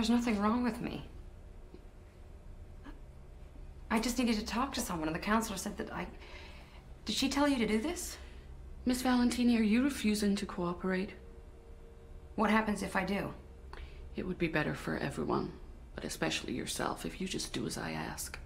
There's nothing wrong with me. I just needed to talk to someone, and the counselor said that I. Did she tell you to do this? Miss Valentini, are you refusing to cooperate? What happens if I do? It would be better for everyone, but especially yourself, if you just do as I ask.